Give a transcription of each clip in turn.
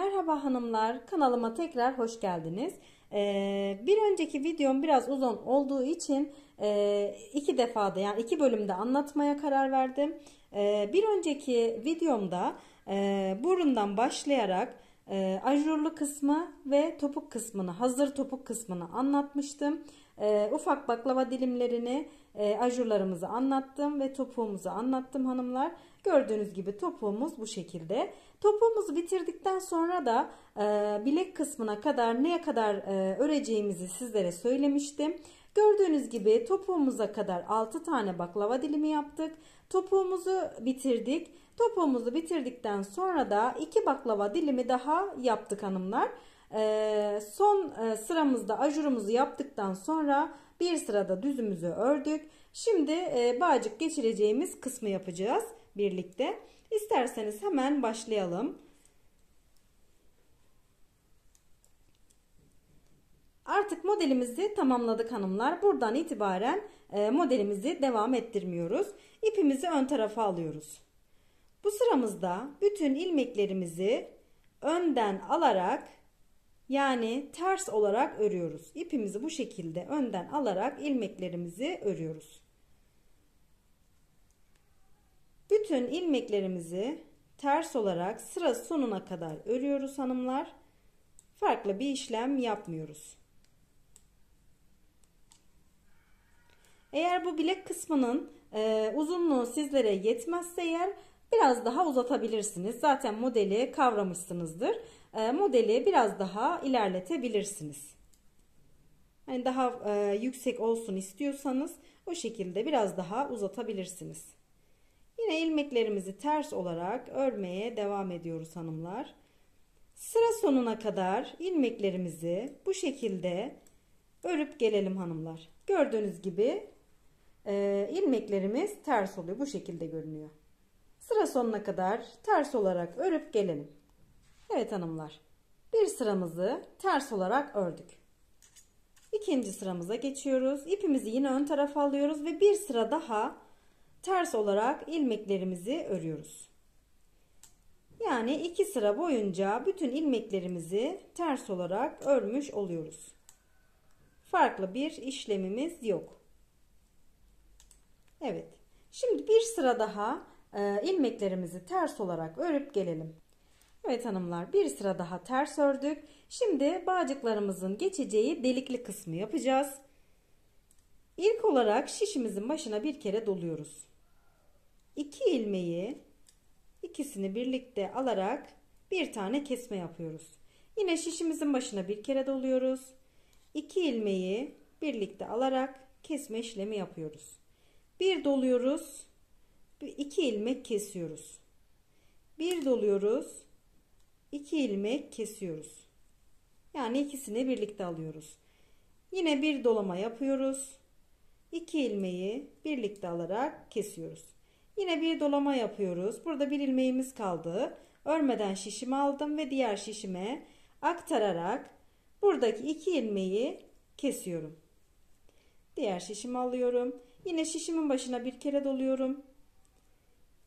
Merhaba hanımlar, kanalıma tekrar hoş geldiniz. Ee, bir önceki videom biraz uzun olduğu için e, iki defada yani iki bölümde anlatmaya karar verdim. Ee, bir önceki videomda e, burundan başlayarak e, ajurlu kısmı ve topuk kısmını, hazır topuk kısmını anlatmıştım. E, ufak baklava dilimlerini, e, ajurlarımızı anlattım ve topuğumuzu anlattım hanımlar. Gördüğünüz gibi topuğumuz bu şekilde. Topuğumuzu bitirdikten sonra da e, bilek kısmına kadar neye kadar e, öreceğimizi sizlere söylemiştim. Gördüğünüz gibi topuğumuza kadar 6 tane baklava dilimi yaptık. Topuğumuzu bitirdik. Topuğumuzu bitirdikten sonra da 2 baklava dilimi daha yaptık hanımlar. E, son e, sıramızda ajurumuzu yaptıktan sonra bir sırada düzümüzü ördük. Şimdi e, bağcık geçireceğimiz kısmı yapacağız birlikte. İsterseniz hemen başlayalım. Artık modelimizi tamamladık hanımlar. Buradan itibaren e, modelimizi devam ettirmiyoruz. İpimizi ön tarafa alıyoruz. Bu sıramızda bütün ilmeklerimizi önden alarak yani ters olarak örüyoruz. İpimizi bu şekilde önden alarak ilmeklerimizi örüyoruz. Bütün ilmeklerimizi ters olarak sıra sonuna kadar örüyoruz hanımlar. Farklı bir işlem yapmıyoruz. Eğer bu bilek kısmının e, uzunluğu sizlere yetmezse eğer biraz daha uzatabilirsiniz. Zaten modeli kavramışsınızdır. E, modeli biraz daha ilerletebilirsiniz. Yani daha e, yüksek olsun istiyorsanız o şekilde biraz daha uzatabilirsiniz. Yine ilmeklerimizi ters olarak örmeye devam ediyoruz hanımlar. Sıra sonuna kadar ilmeklerimizi bu şekilde örüp gelelim hanımlar. Gördüğünüz gibi e, ilmeklerimiz ters oluyor. Bu şekilde görünüyor. Sıra sonuna kadar ters olarak örüp gelelim. Evet hanımlar. Bir sıramızı ters olarak ördük. İkinci sıramıza geçiyoruz. İpimizi yine ön tarafa alıyoruz ve bir sıra daha ters olarak ilmeklerimizi örüyoruz. Yani iki sıra boyunca bütün ilmeklerimizi ters olarak örmüş oluyoruz. Farklı bir işlemimiz yok. Evet. Şimdi bir sıra daha e, ilmeklerimizi ters olarak örüp gelelim. Evet hanımlar bir sıra daha ters ördük. Şimdi bağcıklarımızın geçeceği delikli kısmı yapacağız. İlk olarak şişimizin başına bir kere doluyoruz. 2 ilmeği ikisini birlikte alarak bir tane kesme yapıyoruz. Yine şişimizin başına bir kere doluyoruz. 2 ilmeği birlikte alarak kesme işlemi yapıyoruz. Bir doluyoruz. 2 ilmek kesiyoruz. Bir doluyoruz. 2 ilmek kesiyoruz. Yani ikisini birlikte alıyoruz. Yine bir dolama yapıyoruz. 2 ilmeği birlikte alarak kesiyoruz. Yine bir dolama yapıyoruz. Burada bir ilmeğimiz kaldı. Örmeden şişimi aldım ve diğer şişime aktararak buradaki iki ilmeği kesiyorum. Diğer şişimi alıyorum. Yine şişimin başına bir kere doluyorum.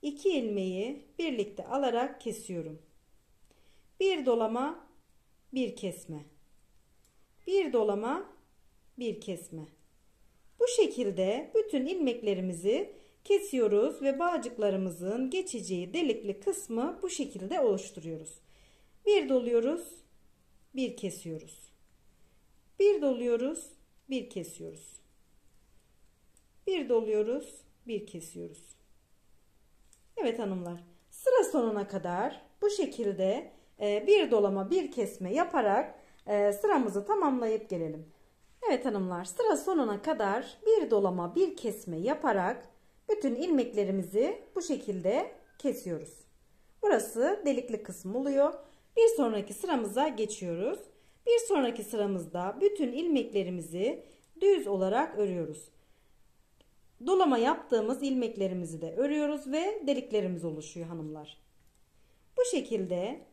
İki ilmeği birlikte alarak kesiyorum. Bir dolama, bir kesme. Bir dolama, bir kesme. Bu şekilde bütün ilmeklerimizi kesiyoruz ve bağcıklarımızın geçeceği delikli kısmı bu şekilde oluşturuyoruz. Bir doluyoruz, bir kesiyoruz. Bir doluyoruz, bir kesiyoruz. Bir doluyoruz, bir kesiyoruz. Evet hanımlar, sıra sonuna kadar bu şekilde e, bir dolama, bir kesme yaparak e, sıramızı tamamlayıp gelelim. Evet hanımlar, sıra sonuna kadar bir dolama, bir kesme yaparak bütün ilmeklerimizi bu şekilde kesiyoruz. Burası delikli kısım oluyor. Bir sonraki sıramıza geçiyoruz. Bir sonraki sıramızda bütün ilmeklerimizi düz olarak örüyoruz. Dolama yaptığımız ilmeklerimizi de örüyoruz ve deliklerimiz oluşuyor hanımlar. Bu şekilde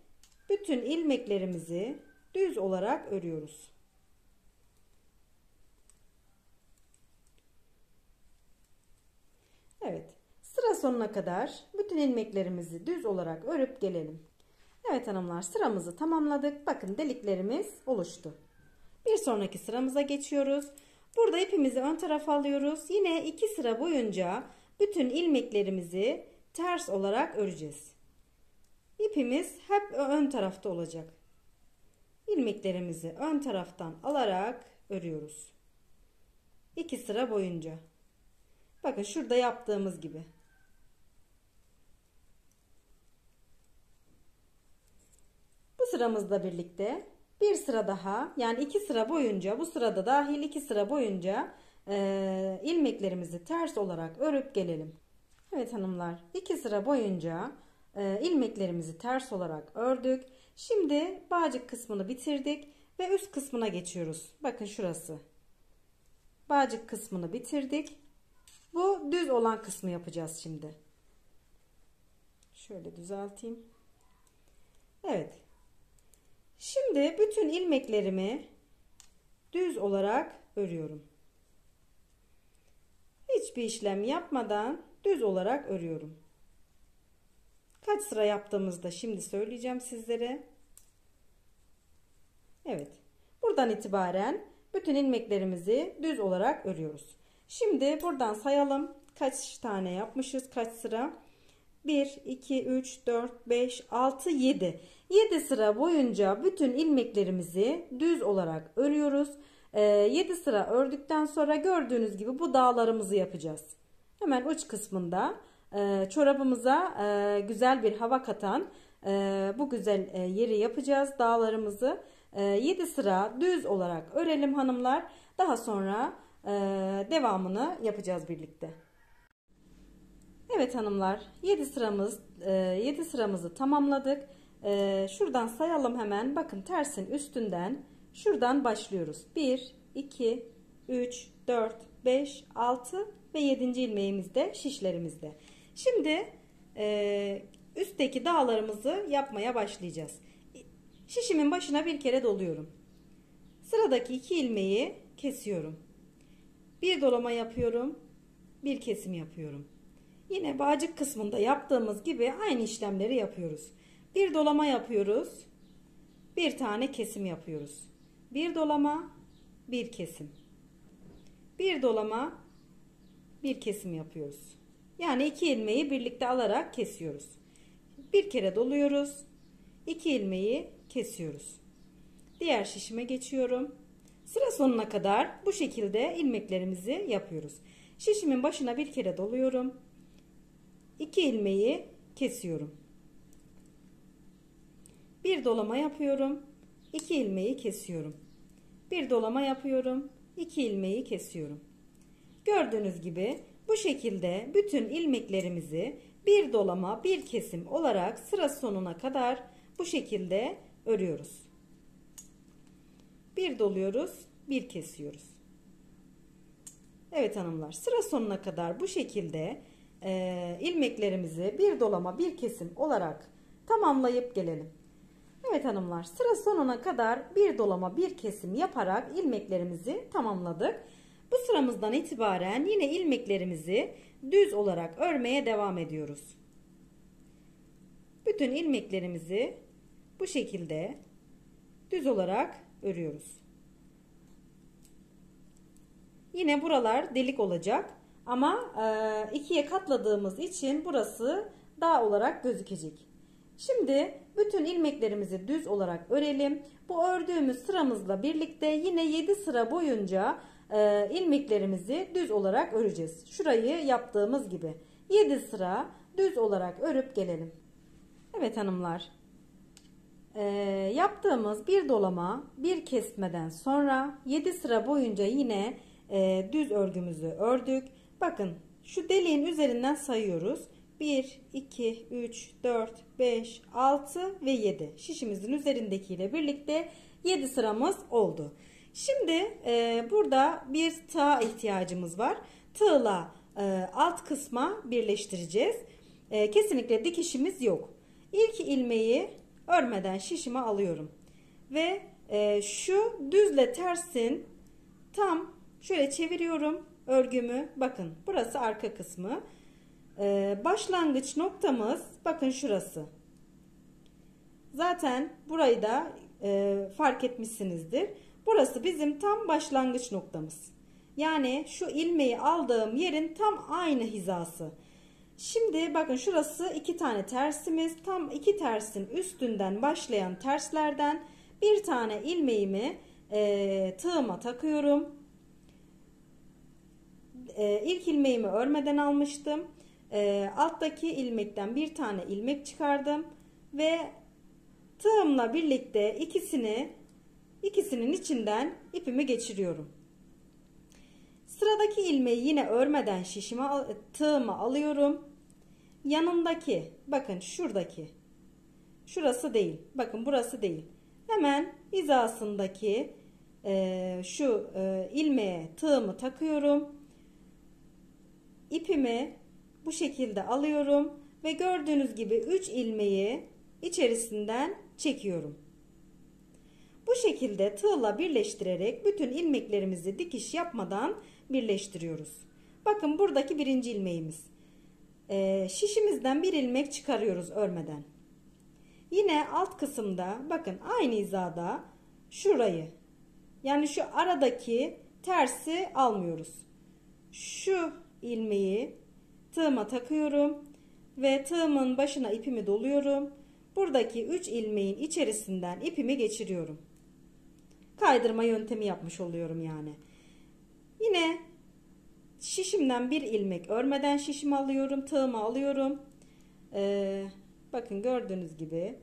bütün ilmeklerimizi düz olarak örüyoruz. Evet. Sıra sonuna kadar bütün ilmeklerimizi düz olarak örüp gelelim. Evet hanımlar sıramızı tamamladık. Bakın deliklerimiz oluştu. Bir sonraki sıramıza geçiyoruz. Burada ipimizi ön tarafa alıyoruz. Yine iki sıra boyunca bütün ilmeklerimizi ters olarak öreceğiz. İpimiz hep ön tarafta olacak. İlmeklerimizi ön taraftan alarak örüyoruz. İki sıra boyunca. Bakın şurada yaptığımız gibi. Bu sıramızla birlikte bir sıra daha yani iki sıra boyunca bu sırada dahil iki sıra boyunca e, ilmeklerimizi ters olarak örüp gelelim. Evet hanımlar iki sıra boyunca e, ilmeklerimizi ters olarak ördük. Şimdi bağcık kısmını bitirdik ve üst kısmına geçiyoruz. Bakın şurası. Bağcık kısmını bitirdik. Bu düz olan kısmı yapacağız şimdi. Şöyle düzelteyim. Evet. Şimdi bütün ilmeklerimi düz olarak örüyorum. Hiçbir işlem yapmadan düz olarak örüyorum. Kaç sıra yaptığımızda şimdi söyleyeceğim sizlere. Evet. Buradan itibaren bütün ilmeklerimizi düz olarak örüyoruz. Şimdi buradan sayalım. Kaç tane yapmışız? Kaç sıra? 1, 2, 3, 4, 5, 6, 7. 7 sıra boyunca bütün ilmeklerimizi düz olarak örüyoruz. 7 ee, sıra ördükten sonra gördüğünüz gibi bu dağlarımızı yapacağız. Hemen uç kısmında e, çorabımıza e, güzel bir hava katan e, bu güzel yeri yapacağız dağlarımızı. 7 sıra düz olarak örelim hanımlar. Daha sonra devamını yapacağız birlikte. Evet hanımlar 7 sıramız 7 sıramızı tamamladık. Şuradan sayalım hemen. Bakın tersin üstünden şuradan başlıyoruz. 1 2 3 4 5 6 ve 7. ilmeğimizde şişlerimizde. Şimdi e, üstteki dağlarımızı yapmaya başlayacağız. Şişimin başına bir kere doluyorum. Sıradaki iki ilmeği kesiyorum. Bir dolama yapıyorum. Bir kesim yapıyorum. Yine bağcık kısmında yaptığımız gibi aynı işlemleri yapıyoruz. Bir dolama yapıyoruz. Bir tane kesim yapıyoruz. Bir dolama, bir kesim. Bir dolama, bir kesim yapıyoruz. Yani iki ilmeği birlikte alarak kesiyoruz. Bir kere doluyoruz. İki ilmeği kesiyoruz. Diğer şişime geçiyorum. Sıra sonuna kadar bu şekilde ilmeklerimizi yapıyoruz. Şişimin başına bir kere doluyorum. İki ilmeği kesiyorum. Bir dolama yapıyorum. İki ilmeği kesiyorum. Bir dolama yapıyorum. İki ilmeği kesiyorum. Gördüğünüz gibi bu şekilde bütün ilmeklerimizi bir dolama bir kesim olarak sıra sonuna kadar bu şekilde örüyoruz. Bir doluyoruz, bir kesiyoruz. Evet hanımlar sıra sonuna kadar bu şekilde e, ilmeklerimizi bir dolama bir kesim olarak tamamlayıp gelelim. Evet hanımlar sıra sonuna kadar bir dolama bir kesim yaparak ilmeklerimizi tamamladık. Bu sıramızdan itibaren yine ilmeklerimizi düz olarak örmeye devam ediyoruz. Bütün ilmeklerimizi bu şekilde düz olarak örüyoruz. Yine buralar delik olacak ama e, ikiye katladığımız için burası dağ olarak gözükecek. Şimdi bütün ilmeklerimizi düz olarak örelim. Bu ördüğümüz sıramızla birlikte yine 7 sıra boyunca e, ilmeklerimizi düz olarak öreceğiz. Şurayı yaptığımız gibi 7 sıra düz olarak örüp gelelim. Evet hanımlar e, yaptığımız bir dolama bir kesmeden sonra 7 sıra boyunca yine e, düz örgümüzü ördük. Bakın şu deliğin üzerinden sayıyoruz. 1, 2, 3, 4, 5, 6 ve 7 şişimizin üzerindekiyle birlikte 7 sıramız oldu. Şimdi e, burada bir tığ ihtiyacımız var. Tığla e, alt kısma birleştireceğiz. E, kesinlikle dikişimiz yok. İlk ilmeği örmeden şişime alıyorum. Ve e, şu düzle tersin tam şöyle çeviriyorum örgümü. Bakın burası arka kısmı. E, başlangıç noktamız bakın şurası. Zaten burayı da e, fark etmişsinizdir. Burası bizim tam başlangıç noktamız. Yani şu ilmeği aldığım yerin tam aynı hizası. Şimdi bakın şurası iki tane tersimiz. Tam iki tersin üstünden başlayan terslerden bir tane ilmeğimi e, tığıma takıyorum. E, ilk ilmeğimi örmeden almıştım. E, alttaki ilmekten bir tane ilmek çıkardım ve tığımla birlikte ikisini ikisinin içinden ipimi geçiriyorum. Sıradaki ilmeği yine örmeden şişime tığıma alıyorum. Yanındaki bakın şuradaki şurası değil bakın burası değil. Hemen hizasındaki e, şu e, ilmeğe tığımı takıyorum. İpimi bu şekilde alıyorum ve gördüğünüz gibi 3 ilmeği içerisinden çekiyorum. Bu şekilde tığla birleştirerek bütün ilmeklerimizi dikiş yapmadan birleştiriyoruz. Bakın buradaki birinci ilmeğimiz. Ee, şişimizden bir ilmek çıkarıyoruz örmeden. Yine alt kısımda bakın aynı hizada şurayı yani şu aradaki tersi almıyoruz. Şu ilmeği tığıma takıyorum ve tığımın başına ipimi doluyorum. Buradaki 3 ilmeğin içerisinden ipimi geçiriyorum. Kaydırma yöntemi yapmış oluyorum yani. Yine şişimden bir ilmek örmeden şişimi alıyorum. Tığımı alıyorum. Ee, bakın gördüğünüz gibi.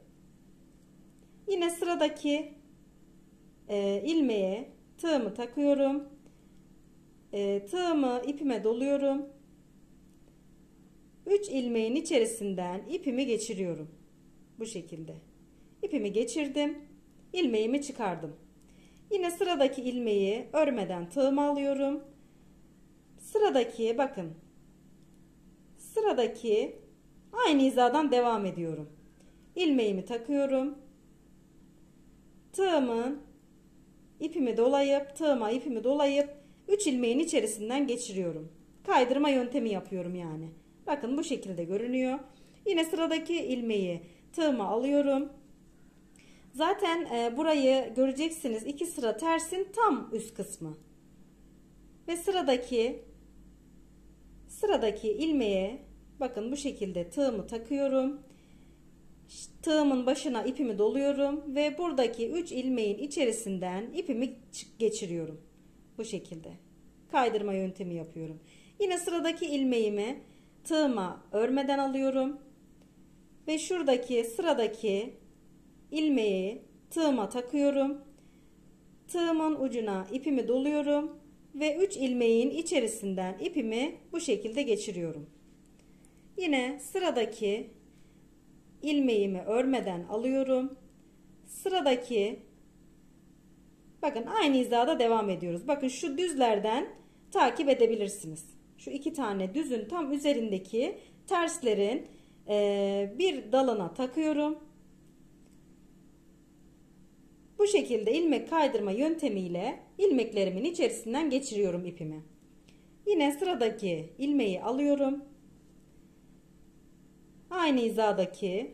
Yine sıradaki e, ilmeğe tığımı takıyorum. E, tığımı ipime doluyorum. 3 ilmeğin içerisinden ipimi geçiriyorum. Bu şekilde. İpimi geçirdim. ilmeğimi çıkardım. Yine sıradaki ilmeği örmeden tığımı alıyorum. Sıradaki bakın. Sıradaki aynı hizadan devam ediyorum. İlmeğimi takıyorum. Tığımın ipimi dolayıp tığıma ipimi dolayıp 3 ilmeğin içerisinden geçiriyorum. Kaydırma yöntemi yapıyorum yani. Bakın bu şekilde görünüyor. Yine sıradaki ilmeği tığıma alıyorum. Zaten e, burayı göreceksiniz. iki sıra tersin tam üst kısmı. Ve sıradaki sıradaki ilmeğe bakın bu şekilde tığımı takıyorum. Tığımın başına ipimi doluyorum ve buradaki 3 ilmeğin içerisinden ipimi geçiriyorum. Bu şekilde. Kaydırma yöntemi yapıyorum. Yine sıradaki ilmeğimi tığıma örmeden alıyorum. Ve şuradaki sıradaki ilmeği tığıma takıyorum. Tığımın ucuna ipimi doluyorum ve 3 ilmeğin içerisinden ipimi bu şekilde geçiriyorum. Yine sıradaki ilmeğimi örmeden alıyorum. Sıradaki bakın aynı hizada devam ediyoruz. Bakın şu düzlerden takip edebilirsiniz. Şu iki tane düzün tam üzerindeki terslerin bir dalına takıyorum. Bu şekilde ilmek kaydırma yöntemiyle ilmeklerimin içerisinden geçiriyorum ipimi. Yine sıradaki ilmeği alıyorum. Aynı hizadaki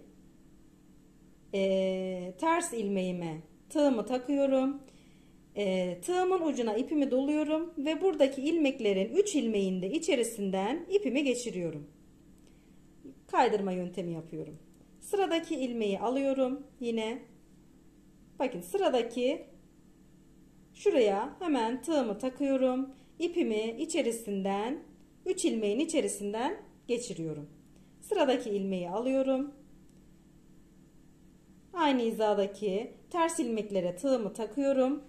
e, ters ilmeğime tığımı takıyorum. E, tığımın ucuna ipimi doluyorum ve buradaki ilmeklerin 3 ilmeğin de içerisinden ipimi geçiriyorum. Kaydırma yöntemi yapıyorum. Sıradaki ilmeği alıyorum. Yine bakın sıradaki şuraya hemen tığımı takıyorum. İpimi içerisinden 3 ilmeğin içerisinden geçiriyorum. Sıradaki ilmeği alıyorum. Aynı hizadaki ters ilmeklere tığımı takıyorum.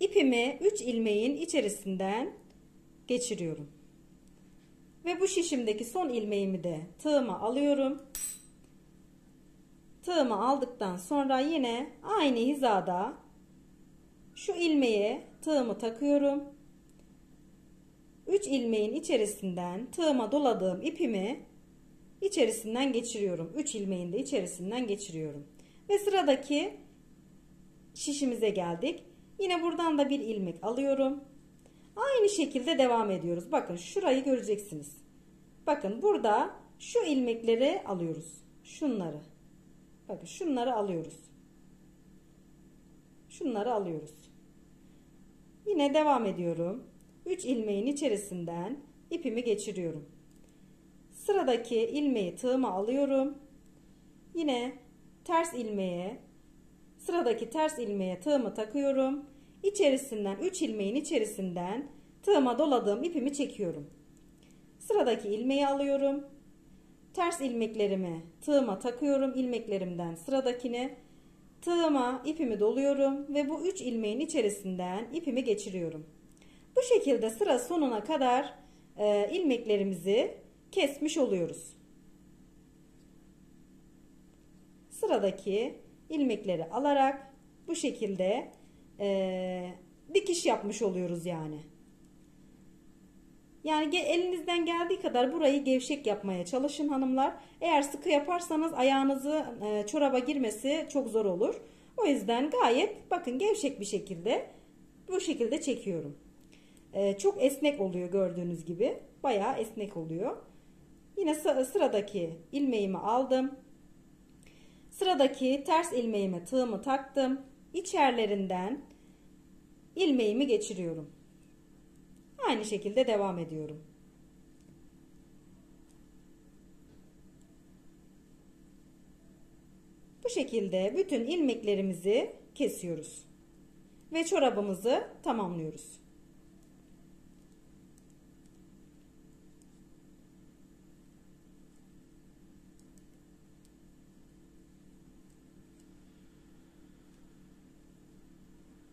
İpimi 3 ilmeğin içerisinden geçiriyorum. Ve bu şişimdeki son ilmeğimi de tığıma alıyorum. Tığımı aldıktan sonra yine aynı hizada şu ilmeğe tığımı takıyorum. 3 ilmeğin içerisinden tığıma doladığım ipimi içerisinden geçiriyorum. 3 ilmeğin de içerisinden geçiriyorum. Ve sıradaki şişimize geldik. Yine buradan da bir ilmek alıyorum. Aynı şekilde devam ediyoruz. Bakın şurayı göreceksiniz. Bakın burada şu ilmekleri alıyoruz. Şunları. Bakın şunları alıyoruz. Şunları alıyoruz. Yine devam ediyorum. 3 ilmeğin içerisinden ipimi geçiriyorum. Sıradaki ilmeği tığıma alıyorum. Yine ters ilmeğe sıradaki ters ilmeğe tığımı takıyorum. İçerisinden 3 ilmeğin içerisinden tığıma doladığım ipimi çekiyorum. Sıradaki ilmeği alıyorum. Ters ilmeklerimi tığıma takıyorum ilmeklerimden sıradakini. Tığıma ipimi doluyorum ve bu 3 ilmeğin içerisinden ipimi geçiriyorum. Bu şekilde sıra sonuna kadar e, ilmeklerimizi kesmiş oluyoruz. Sıradaki ilmekleri alarak bu şekilde e, dikiş yapmış oluyoruz yani. Yani elinizden geldiği kadar burayı gevşek yapmaya çalışın hanımlar. Eğer sıkı yaparsanız ayağınızı e, çoraba girmesi çok zor olur. O yüzden gayet bakın gevşek bir şekilde bu şekilde çekiyorum. E, çok esnek oluyor gördüğünüz gibi. Bayağı esnek oluyor. Yine sıradaki ilmeğimi aldım. Sıradaki ters ilmeğime tığımı taktım. İçerlerinden ilmeğimi geçiriyorum. Aynı şekilde devam ediyorum. Bu şekilde bütün ilmeklerimizi kesiyoruz. Ve çorabımızı tamamlıyoruz.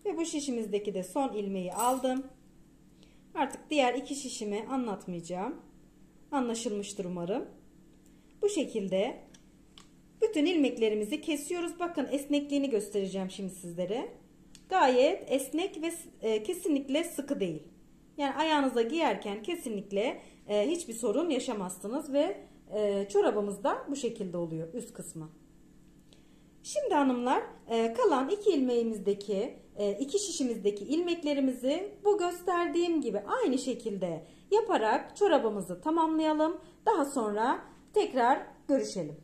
Ve bu şişimizdeki de son ilmeği aldım. Artık diğer iki şişimi anlatmayacağım. Anlaşılmıştır umarım. Bu şekilde bütün ilmeklerimizi kesiyoruz. Bakın esnekliğini göstereceğim şimdi sizlere. Gayet esnek ve e, kesinlikle sıkı değil. Yani ayağınıza giyerken kesinlikle e, hiçbir sorun yaşamazsınız ve e, çorabımız da bu şekilde oluyor üst kısmı. Şimdi hanımlar e, kalan iki ilmeğimizdeki iki şişimizdeki ilmeklerimizi bu gösterdiğim gibi aynı şekilde yaparak çorabımızı tamamlayalım. Daha sonra tekrar görüşelim.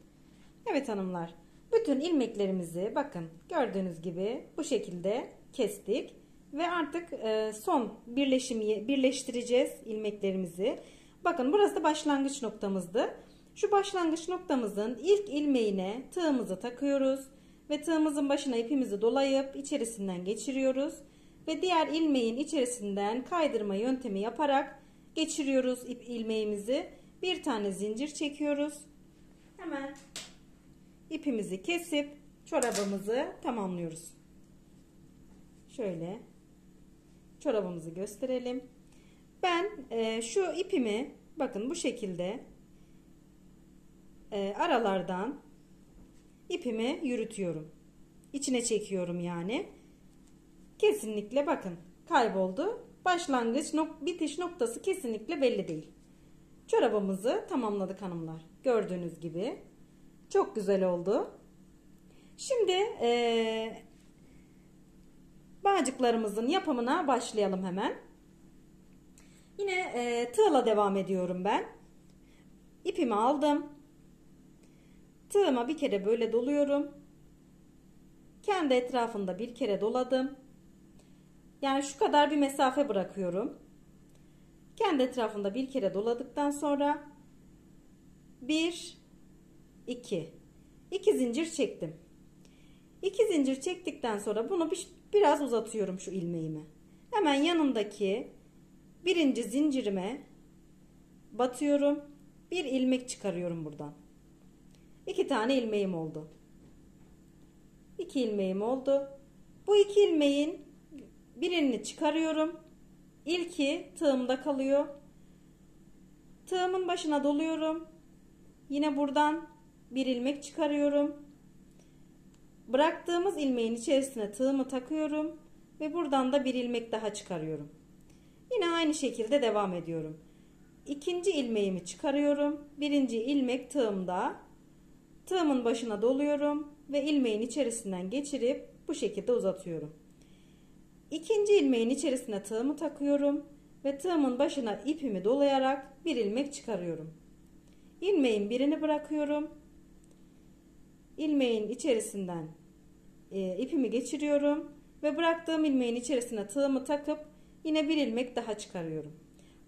Evet hanımlar bütün ilmeklerimizi bakın gördüğünüz gibi bu şekilde kestik. Ve artık e, son birleşimi birleştireceğiz ilmeklerimizi. Bakın burası da başlangıç noktamızdı. Şu başlangıç noktamızın ilk ilmeğine tığımızı takıyoruz ve tığımızın başına ipimizi dolayıp içerisinden geçiriyoruz ve diğer ilmeğin içerisinden kaydırma yöntemi yaparak geçiriyoruz ip ilmeğimizi. Bir tane zincir çekiyoruz. Hemen ipimizi kesip çorabımızı tamamlıyoruz. Şöyle çorabımızı gösterelim. Ben e, şu ipimi bakın bu şekilde e, aralardan ipimi yürütüyorum. İçine çekiyorum yani. Kesinlikle bakın kayboldu. Başlangıç nok bitiş noktası kesinlikle belli değil. Çorabımızı tamamladık hanımlar. Gördüğünüz gibi. Çok güzel oldu. Şimdi ee, bağcıklarımızın yapımına başlayalım hemen. Yine e, tığla devam ediyorum ben. İpimi aldım. Tığıma bir kere böyle doluyorum. Kendi etrafında bir kere doladım. Yani şu kadar bir mesafe bırakıyorum. Kendi etrafında bir kere doladıktan sonra bir, iki, iki zincir çektim. İki zincir çektikten sonra bunu bir, biraz uzatıyorum şu ilmeğimi. Hemen yanındaki birinci zincirime batıyorum. Bir ilmek çıkarıyorum buradan. İki tane ilmeğim oldu. İki ilmeğim oldu. Bu iki ilmeğin birini çıkarıyorum. İlki tığımda kalıyor. Tığımın başına doluyorum. Yine buradan bir ilmek çıkarıyorum. Bıraktığımız ilmeğin içerisine tığımı takıyorum ve buradan da bir ilmek daha çıkarıyorum. Yine aynı şekilde devam ediyorum. İkinci ilmeğimi çıkarıyorum. Birinci ilmek tığımda Tığımın başına doluyorum ve ilmeğin içerisinden geçirip bu şekilde uzatıyorum. İkinci ilmeğin içerisine tığımı takıyorum ve tığımın başına ipimi dolayarak bir ilmek çıkarıyorum. İlmeğin birini bırakıyorum. ilmeğin içerisinden e, ipimi geçiriyorum ve bıraktığım ilmeğin içerisine tığımı takıp yine bir ilmek daha çıkarıyorum.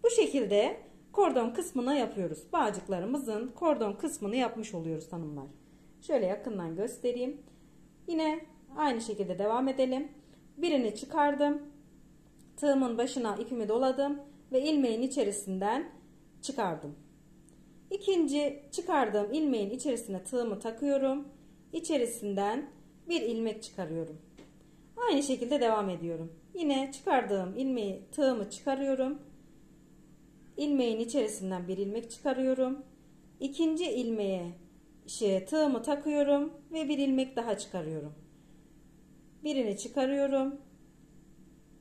Bu şekilde kordon kısmına yapıyoruz. Bağcıklarımızın kordon kısmını yapmış oluyoruz hanımlar. Şöyle yakından göstereyim. Yine aynı şekilde devam edelim. Birini çıkardım. Tığımın başına ipimi doladım ve ilmeğin içerisinden çıkardım. İkinci çıkardığım ilmeğin içerisine tığımı takıyorum. İçerisinden bir ilmek çıkarıyorum. Aynı şekilde devam ediyorum. Yine çıkardığım ilmeği tığımı çıkarıyorum. İlmeğin içerisinden bir ilmek çıkarıyorum. İkinci ilmeğe şey, tığımı takıyorum ve bir ilmek daha çıkarıyorum. Birini çıkarıyorum.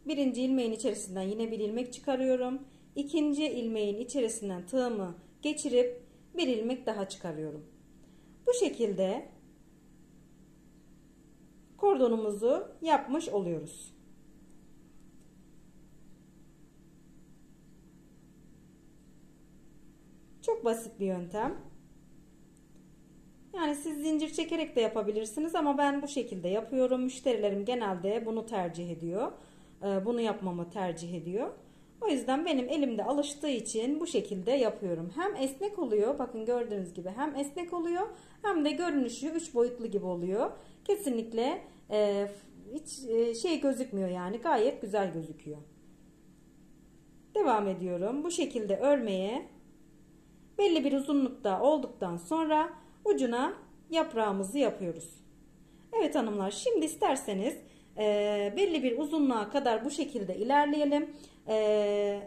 Birinci ilmeğin içerisinden yine bir ilmek çıkarıyorum. İkinci ilmeğin içerisinden tığımı geçirip bir ilmek daha çıkarıyorum. Bu şekilde kordonumuzu yapmış oluyoruz. Çok basit bir yöntem. Yani siz zincir çekerek de yapabilirsiniz ama ben bu şekilde yapıyorum. Müşterilerim genelde bunu tercih ediyor. Ee, bunu yapmamı tercih ediyor. O yüzden benim elimde alıştığı için bu şekilde yapıyorum. Hem esnek oluyor. Bakın gördüğünüz gibi hem esnek oluyor hem de görünüşü 3 boyutlu gibi oluyor. Kesinlikle e, hiç e, şey gözükmüyor yani gayet güzel gözüküyor. Devam ediyorum. Bu şekilde örmeye belli bir uzunlukta olduktan sonra ucuna yaprağımızı yapıyoruz. Evet hanımlar şimdi isterseniz e, belli bir uzunluğa kadar bu şekilde ilerleyelim. E,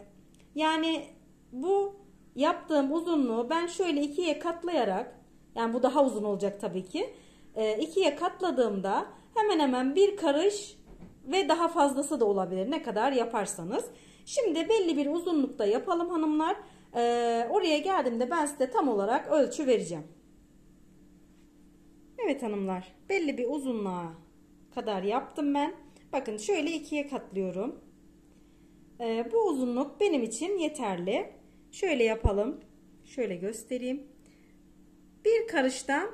yani bu yaptığım uzunluğu ben şöyle ikiye katlayarak yani bu daha uzun olacak tabii ki. E, ikiye katladığımda hemen hemen bir karış ve daha fazlası da olabilir ne kadar yaparsanız. Şimdi belli bir uzunlukta yapalım hanımlar. E, oraya geldiğimde ben size tam olarak ölçü vereceğim. Evet hanımlar belli bir uzunluğa kadar yaptım ben. Bakın şöyle ikiye katlıyorum. Ee, bu uzunluk benim için yeterli. Şöyle yapalım. Şöyle göstereyim. Bir karıştan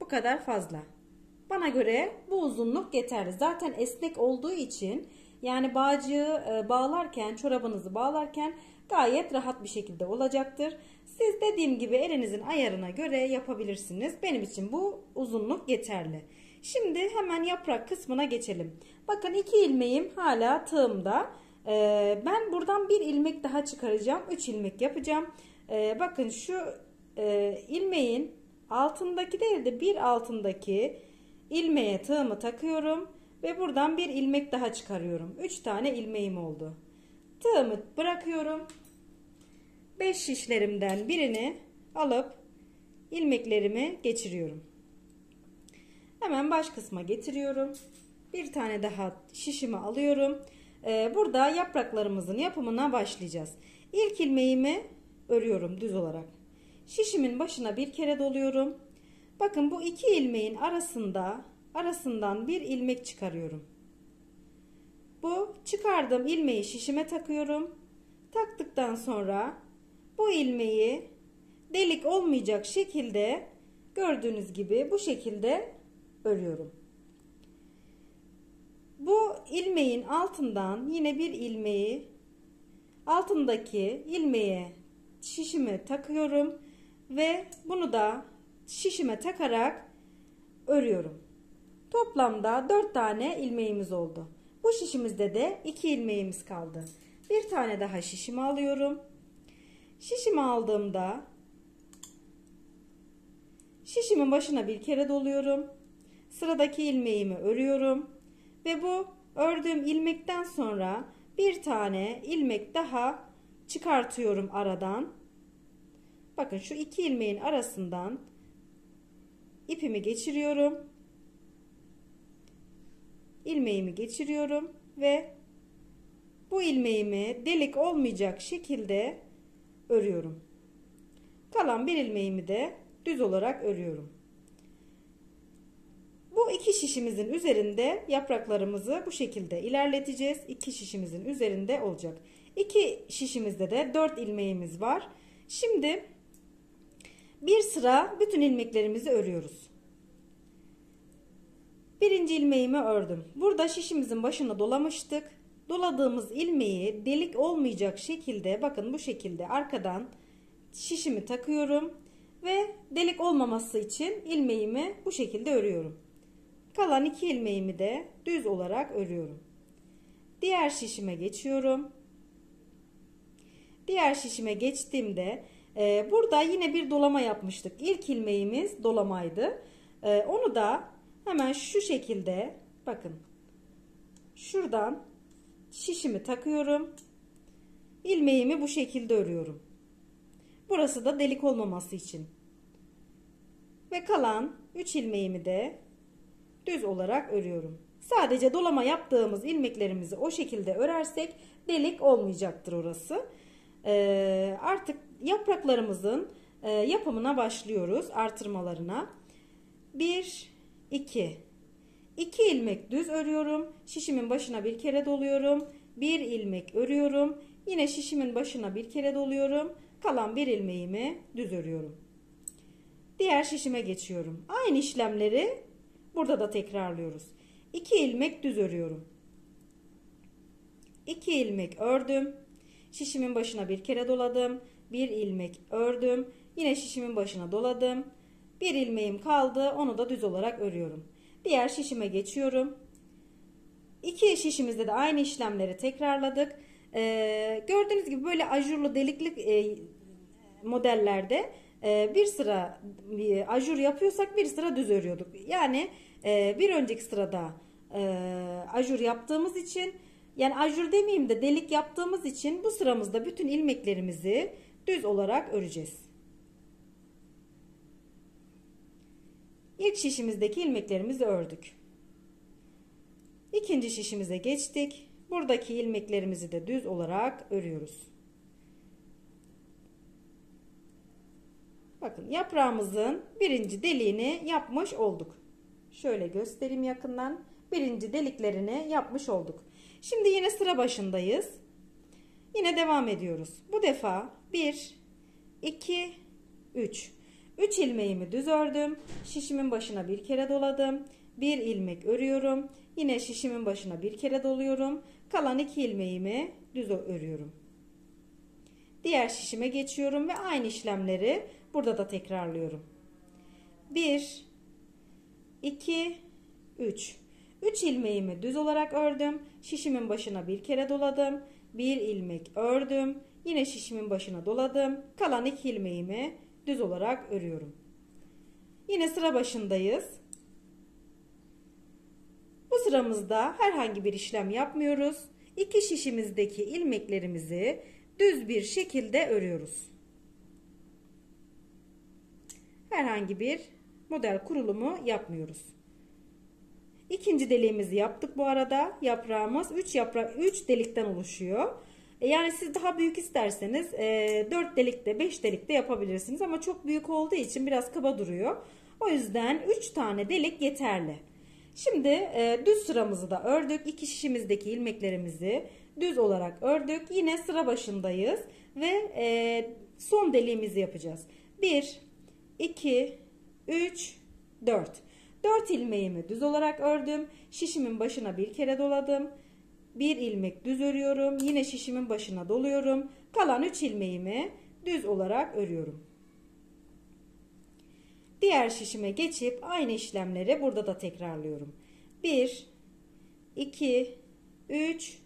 bu kadar fazla. Bana göre bu uzunluk yeterli. Zaten esnek olduğu için yani bağcığı e, bağlarken çorabınızı bağlarken gayet rahat bir şekilde olacaktır. Siz dediğim gibi elinizin ayarına göre yapabilirsiniz. Benim için bu uzunluk yeterli. Şimdi hemen yaprak kısmına geçelim. Bakın iki ilmeğim hala tığımda. Ee, ben buradan bir ilmek daha çıkaracağım. Üç ilmek yapacağım. Ee, bakın şu e, ilmeğin altındaki değil de bir altındaki ilmeğe tığımı takıyorum. Ve buradan bir ilmek daha çıkarıyorum. Üç tane ilmeğim oldu. Tığımı bırakıyorum. 5 şişlerimden birini alıp ilmeklerimi geçiriyorum. Hemen baş kısma getiriyorum. Bir tane daha şişimi alıyorum. Ee, burada yapraklarımızın yapımına başlayacağız. İlk ilmeğimi örüyorum düz olarak. Şişimin başına bir kere doluyorum. Bakın bu iki ilmeğin arasında arasından bir ilmek çıkarıyorum. Bu çıkardığım ilmeği şişime takıyorum. Taktıktan sonra bu ilmeği delik olmayacak şekilde gördüğünüz gibi bu şekilde örüyorum. Bu ilmeğin altından yine bir ilmeği altındaki ilmeğe şişime takıyorum ve bunu da şişime takarak örüyorum. Toplamda 4 tane ilmeğimiz oldu. Bu şişimizde de 2 ilmeğimiz kaldı. Bir tane daha şişimi alıyorum. Şişimi aldığımda şişimin başına bir kere doluyorum. Sıradaki ilmeğimi örüyorum. Ve bu ördüğüm ilmekten sonra bir tane ilmek daha çıkartıyorum aradan. Bakın şu iki ilmeğin arasından ipimi geçiriyorum. İlmeğimi geçiriyorum ve bu ilmeğimi delik olmayacak şekilde örüyorum. Kalan bir ilmeğimi de düz olarak örüyorum. Bu iki şişimizin üzerinde yapraklarımızı bu şekilde ilerleteceğiz. İki şişimizin üzerinde olacak. İki şişimizde de dört ilmeğimiz var. Şimdi bir sıra bütün ilmeklerimizi örüyoruz. Birinci ilmeğimi ördüm. Burada şişimizin başını dolamıştık. Doladığımız ilmeği delik olmayacak şekilde bakın bu şekilde arkadan şişimi takıyorum ve delik olmaması için ilmeğimi bu şekilde örüyorum. Kalan iki ilmeğimi de düz olarak örüyorum. Diğer şişime geçiyorum. Diğer şişime geçtiğimde e, burada yine bir dolama yapmıştık. İlk ilmeğimiz dolamaydı. E, onu da hemen şu şekilde bakın şuradan şişimi takıyorum. İlmeğimi bu şekilde örüyorum. Burası da delik olmaması için. Ve kalan 3 ilmeğimi de düz olarak örüyorum. Sadece dolama yaptığımız ilmeklerimizi o şekilde örersek delik olmayacaktır orası. Ee, artık yapraklarımızın e, yapımına başlıyoruz artırmalarına. 1 2 2 ilmek düz örüyorum. Şişimin başına bir kere doluyorum. 1 ilmek örüyorum. Yine şişimin başına bir kere doluyorum. Kalan bir ilmeğimi düz örüyorum. Diğer şişime geçiyorum. Aynı işlemleri burada da tekrarlıyoruz. 2 ilmek düz örüyorum. 2 ilmek ördüm. Şişimin başına bir kere doladım. 1 ilmek ördüm. Yine şişimin başına doladım. Bir ilmeğim kaldı. Onu da düz olarak örüyorum. Diğer şişime geçiyorum. İki şişimizde de aynı işlemleri tekrarladık. Ee, gördüğünüz gibi böyle ajurlu delikli e, modellerde e, bir sıra e, ajur yapıyorsak bir sıra düz örüyorduk. Yani e, bir önceki sırada e, ajur yaptığımız için yani ajur demeyeyim de delik yaptığımız için bu sıramızda bütün ilmeklerimizi düz olarak öreceğiz. İlk şişimizdeki ilmeklerimizi ördük. İkinci şişimize geçtik. Buradaki ilmeklerimizi de düz olarak örüyoruz. Bakın yaprağımızın birinci deliğini yapmış olduk. Şöyle göstereyim yakından. Birinci deliklerini yapmış olduk. Şimdi yine sıra başındayız. Yine devam ediyoruz. Bu defa 1, 2, 3. 3 ilmeğimi düz ördüm. Şişimin başına bir kere doladım. Bir ilmek örüyorum. Yine şişimin başına bir kere doluyorum. Kalan iki ilmeğimi düz örüyorum. Diğer şişime geçiyorum ve aynı işlemleri burada da tekrarlıyorum. 1 2 3 3 ilmeğimi düz olarak ördüm. Şişimin başına bir kere doladım. Bir ilmek ördüm. Yine şişimin başına doladım. Kalan iki ilmeğimi düz olarak örüyorum. Yine sıra başındayız. Bu sıramızda herhangi bir işlem yapmıyoruz. İki şişimizdeki ilmeklerimizi düz bir şekilde örüyoruz. Herhangi bir model kurulumu yapmıyoruz. İkinci deliğimizi yaptık bu arada. Yaprağımız 3 yaprak 3 delikten oluşuyor. E, yani siz daha büyük isterseniz e, 4 delikte 5 delikte yapabilirsiniz ama çok büyük olduğu için biraz kaba duruyor. O yüzden 3 tane delik yeterli. Şimdi e, düz sıramızı da ördük. İki şişimizdeki ilmeklerimizi düz olarak ördük. Yine sıra başındayız ve son deliğimizi yapacağız. 1, 2, 3, 4. 4 ilmeğimi düz olarak ördüm. Şişimin başına bir kere doladım. Bir ilmek düz örüyorum. Yine şişimin başına doluyorum. Kalan 3 ilmeğimi düz olarak örüyorum. Diğer şişime geçip aynı işlemleri burada da tekrarlıyorum. 1 2 3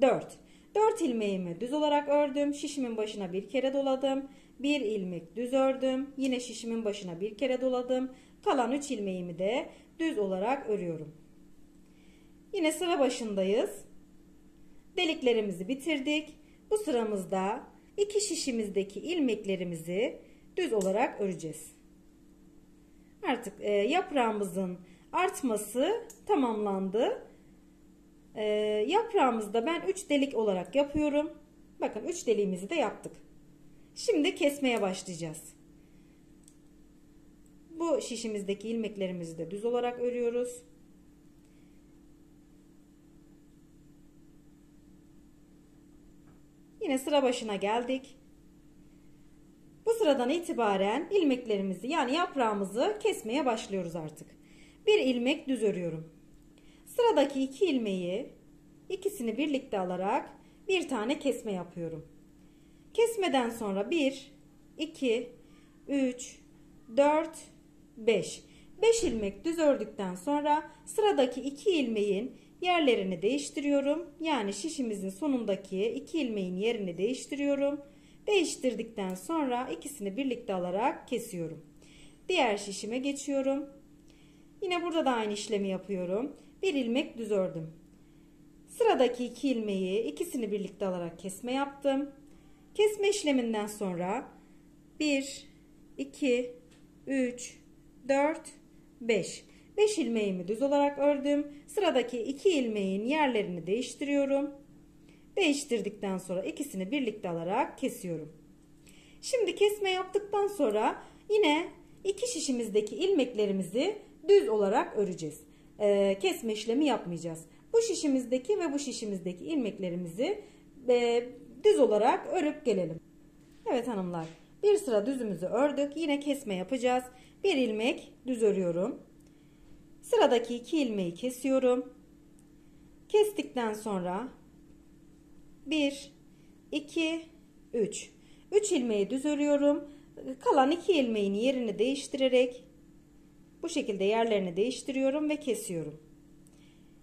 4 4 ilmeğimi düz olarak ördüm. Şişimin başına bir kere doladım. Bir ilmek düz ördüm. Yine şişimin başına bir kere doladım. Kalan 3 ilmeğimi de düz olarak örüyorum. Yine sıra başındayız. Deliklerimizi bitirdik. Bu sıramızda iki şişimizdeki ilmeklerimizi düz olarak öreceğiz. Artık e, yaprağımızın artması tamamlandı. E, yaprağımızda ben 3 delik olarak yapıyorum. Bakın 3 deliğimizi de yaptık. Şimdi kesmeye başlayacağız. Bu şişimizdeki ilmeklerimizi de düz olarak örüyoruz. Yine sıra başına geldik. Bu sıradan itibaren ilmeklerimizi yani yaprağımızı kesmeye başlıyoruz artık. Bir ilmek düz örüyorum. Sıradaki iki ilmeği ikisini birlikte alarak bir tane kesme yapıyorum. Kesmeden sonra 1, 2, 3, 4, 5. 5 ilmek düz ördükten sonra sıradaki 2 ilmeğin yerlerini değiştiriyorum. Yani şişimizin sonundaki 2 ilmeğin yerini değiştiriyorum. Değiştirdikten sonra ikisini birlikte alarak kesiyorum. Diğer şişime geçiyorum. Yine burada da aynı işlemi yapıyorum. Bir ilmek düz ördüm. Sıradaki iki ilmeği ikisini birlikte alarak kesme yaptım. Kesme işleminden sonra 1, 2, 3, 4, 5. 5 ilmeğimi düz olarak ördüm. Sıradaki 2 ilmeğin yerlerini değiştiriyorum. Değiştirdikten sonra ikisini birlikte alarak kesiyorum. Şimdi kesme yaptıktan sonra yine iki şişimizdeki ilmeklerimizi düz olarak öreceğiz. Ee, kesme işlemi yapmayacağız. Bu şişimizdeki ve bu şişimizdeki ilmeklerimizi e, düz olarak örüp gelelim. Evet hanımlar bir sıra düzümüzü ördük. Yine kesme yapacağız. Bir ilmek düz örüyorum. Sıradaki iki ilmeği kesiyorum. Kestikten sonra 1, 2, 3. 3 ilmeği düz örüyorum. Kalan 2 ilmeğin yerini değiştirerek bu şekilde yerlerini değiştiriyorum ve kesiyorum.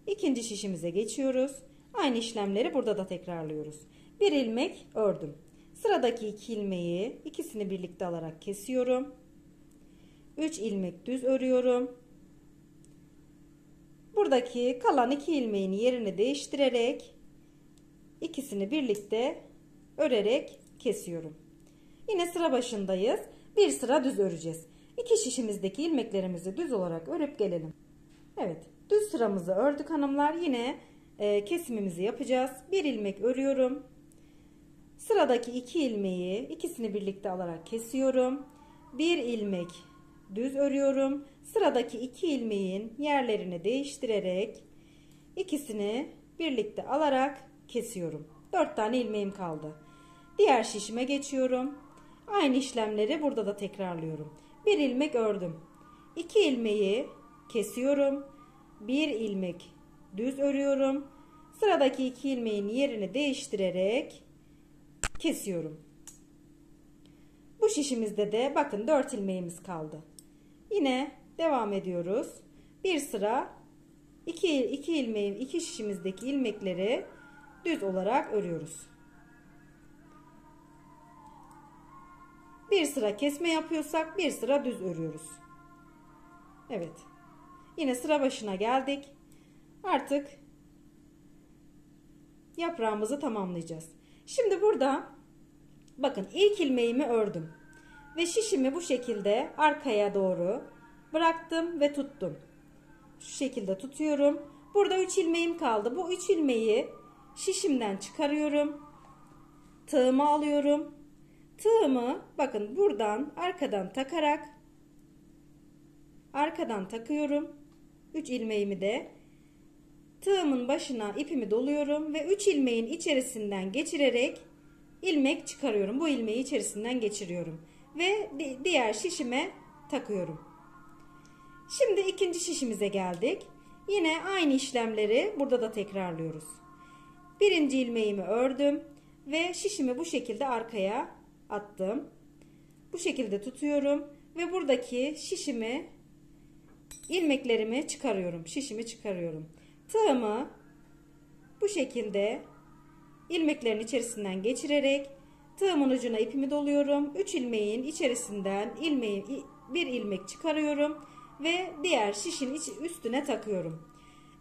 İkinci şişimize geçiyoruz. Aynı işlemleri burada da tekrarlıyoruz. Bir ilmek ördüm. Sıradaki iki ilmeği ikisini birlikte alarak kesiyorum. 3 ilmek düz örüyorum. Buradaki kalan iki ilmeğin yerini değiştirerek ikisini birlikte örerek kesiyorum. Yine sıra başındayız. Bir sıra düz öreceğiz. İki şişimizdeki ilmeklerimizi düz olarak örüp gelelim. Evet düz sıramızı ördük hanımlar. Yine e, kesimimizi yapacağız. Bir ilmek örüyorum. Sıradaki iki ilmeği ikisini birlikte alarak kesiyorum. Bir ilmek düz örüyorum. Sıradaki iki ilmeğin yerlerini değiştirerek ikisini birlikte alarak kesiyorum. Dört tane ilmeğim kaldı. Diğer şişime geçiyorum. Aynı işlemleri burada da tekrarlıyorum. Bir ilmek ördüm. İki ilmeği kesiyorum. Bir ilmek düz örüyorum. Sıradaki iki ilmeğin yerini değiştirerek kesiyorum. Bu şişimizde de bakın 4 ilmeğimiz kaldı. Yine devam ediyoruz. Bir sıra 2 2 ilmeğin iki şişimizdeki ilmekleri düz olarak örüyoruz. Bir sıra kesme yapıyorsak bir sıra düz örüyoruz. Evet. Yine sıra başına geldik. Artık yaprağımızı tamamlayacağız. Şimdi burada bakın ilk ilmeğimi ördüm. Ve şişimi bu şekilde arkaya doğru bıraktım ve tuttum. Şu şekilde tutuyorum. Burada 3 ilmeğim kaldı. Bu 3 ilmeği şişimden çıkarıyorum. Tığımı alıyorum. Tığımı bakın buradan arkadan takarak arkadan takıyorum. 3 ilmeğimi de tığımın başına ipimi doluyorum ve 3 ilmeğin içerisinden geçirerek ilmek çıkarıyorum. Bu ilmeği içerisinden geçiriyorum ve diğer şişime takıyorum. Şimdi ikinci şişimize geldik. Yine aynı işlemleri burada da tekrarlıyoruz. Birinci ilmeğimi ördüm ve şişimi bu şekilde arkaya attım. Bu şekilde tutuyorum ve buradaki şişimi ilmeklerimi çıkarıyorum. Şişimi çıkarıyorum. Tığımı bu şekilde ilmeklerin içerisinden geçirerek tığımın ucuna ipimi doluyorum. 3 ilmeğin içerisinden ilmeği bir ilmek çıkarıyorum ve diğer şişin üstüne takıyorum.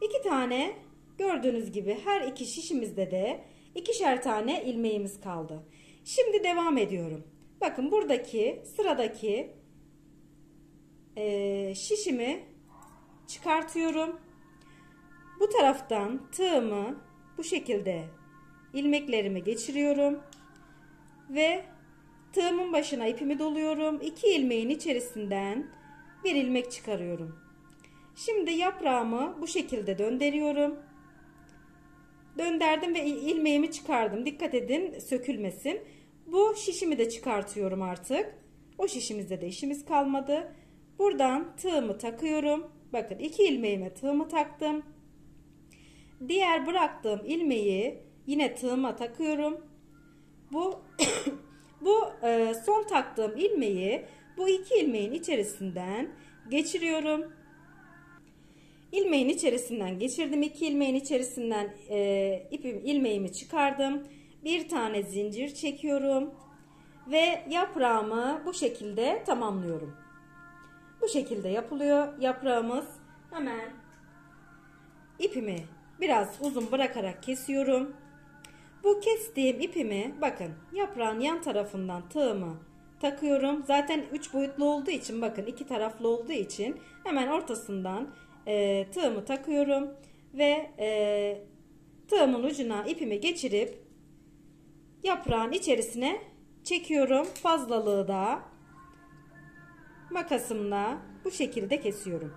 2 tane gördüğünüz gibi her iki şişimizde de ikişer tane ilmeğimiz kaldı. Şimdi devam ediyorum. Bakın buradaki sıradaki e, şişimi çıkartıyorum. Bu taraftan tığımı bu şekilde ilmeklerimi geçiriyorum. Ve tığımın başına ipimi doluyorum. İki ilmeğin içerisinden bir ilmek çıkarıyorum. Şimdi yaprağımı bu şekilde döndürüyorum. Dönderdim ve ilmeğimi çıkardım. Dikkat edin sökülmesin. Bu şişimi de çıkartıyorum artık. O şişimizde de işimiz kalmadı. Buradan tığımı takıyorum. Bakın iki ilmeğime tığımı taktım. diğer bıraktığım ilmeği yine tığıma takıyorum. Bu bu e, son taktığım ilmeği bu iki ilmeğin içerisinden geçiriyorum. İlmeğin içerisinden geçirdim. iki ilmeğin içerisinden e, ipim ilmeğimi çıkardım. Bir tane zincir çekiyorum ve yaprağımı bu şekilde tamamlıyorum. Bu şekilde yapılıyor yaprağımız. Hemen ipimi biraz uzun bırakarak kesiyorum. Bu kestiğim ipimi bakın yaprağın yan tarafından tığımı takıyorum. Zaten 3 boyutlu olduğu için bakın iki taraflı olduğu için hemen ortasından e, tığımı takıyorum ve e, tığımın ucuna ipimi geçirip yaprağın içerisine çekiyorum. Fazlalığı da makasımla bu şekilde kesiyorum.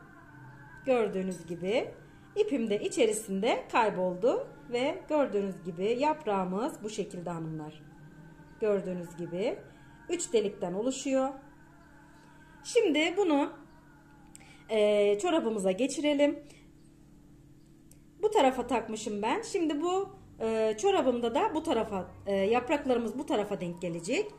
Gördüğünüz gibi ipim de içerisinde kayboldu ve gördüğünüz gibi yaprağımız bu şekilde hanımlar. Gördüğünüz gibi 3 delikten oluşuyor. Şimdi bunu e, çorabımıza geçirelim. Bu tarafa takmışım ben. Şimdi bu e, çorabımda da bu tarafa e, yapraklarımız bu tarafa denk gelecek.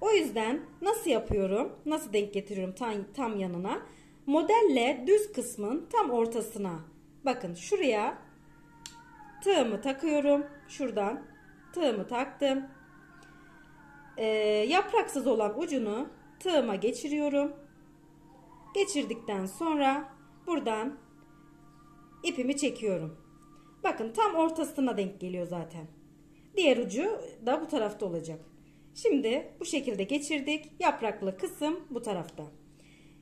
O yüzden nasıl yapıyorum? Nasıl denk getiriyorum tam, tam yanına? Modelle düz kısmın tam ortasına. Bakın şuraya tığımı takıyorum. Şuradan tığımı taktım. E, yapraksız olan ucunu tığıma geçiriyorum. Geçirdikten sonra buradan ipimi çekiyorum. Bakın tam ortasına denk geliyor zaten. Diğer ucu da bu tarafta olacak. Şimdi bu şekilde geçirdik. Yapraklı kısım bu tarafta.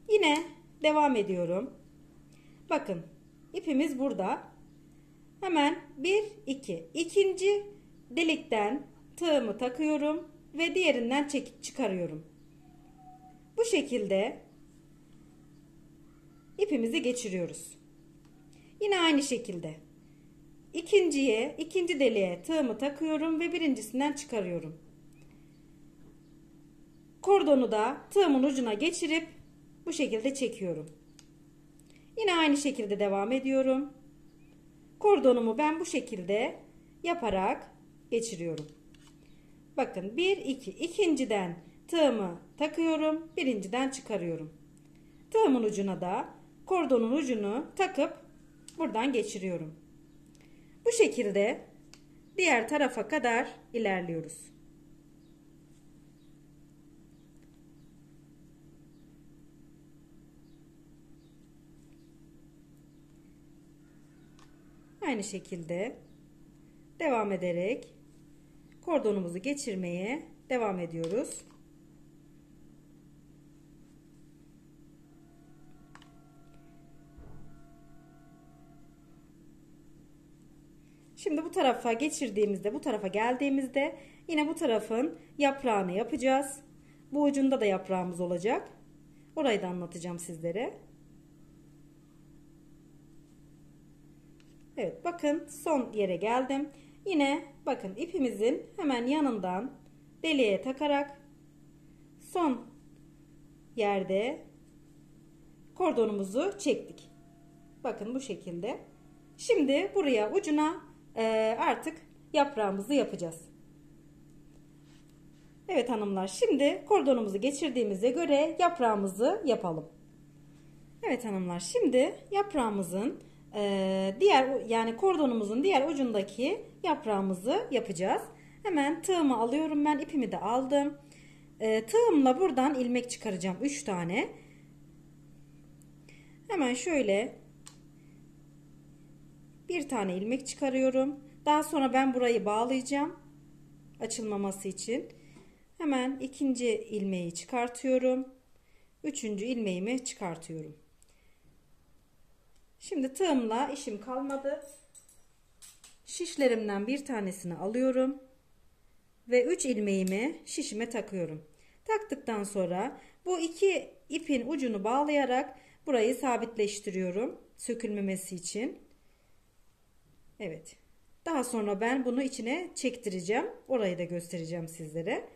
Yine devam ediyorum. Bakın ipimiz burada. Hemen 1 2 ikinci delikten tığımı takıyorum ve diğerinden çekip çıkarıyorum. Bu şekilde ipimizi geçiriyoruz. Yine aynı şekilde ikinciye, ikinci deliğe tığımı takıyorum ve birincisinden çıkarıyorum. Kordonu da tığımın ucuna geçirip bu şekilde çekiyorum. Yine aynı şekilde devam ediyorum. Kordonumu ben bu şekilde yaparak geçiriyorum. Bakın 1 2 ikinciden tığımı takıyorum, birinciden çıkarıyorum. Tığımın ucuna da kordonun ucunu takıp buradan geçiriyorum. Bu şekilde diğer tarafa kadar ilerliyoruz. Aynı şekilde devam ederek kordonumuzu geçirmeye devam ediyoruz. Şimdi bu tarafa geçirdiğimizde, bu tarafa geldiğimizde yine bu tarafın yaprağını yapacağız. Bu ucunda da yaprağımız olacak. Orayı da anlatacağım sizlere. Evet bakın son yere geldim. Yine bakın ipimizin hemen yanından deliğe takarak son yerde kordonumuzu çektik. Bakın bu şekilde. Şimdi buraya ucuna e, artık yaprağımızı yapacağız. Evet hanımlar şimdi kordonumuzu geçirdiğimize göre yaprağımızı yapalım. Evet hanımlar şimdi yaprağımızın e, diğer yani kordonumuzun diğer ucundaki yaprağımızı yapacağız. Hemen tığımı alıyorum ben ipimi de aldım. E, tığımla buradan ilmek çıkaracağım 3 tane. Hemen şöyle bir tane ilmek çıkarıyorum. Daha sonra ben burayı bağlayacağım. Açılmaması için. Hemen ikinci ilmeği çıkartıyorum. Üçüncü ilmeğimi çıkartıyorum. Şimdi tığımla işim kalmadı. Şişlerimden bir tanesini alıyorum. Ve üç ilmeğimi şişime takıyorum. Taktıktan sonra bu iki ipin ucunu bağlayarak burayı sabitleştiriyorum. Sökülmemesi için. Evet. Daha sonra ben bunu içine çektireceğim. Orayı da göstereceğim sizlere.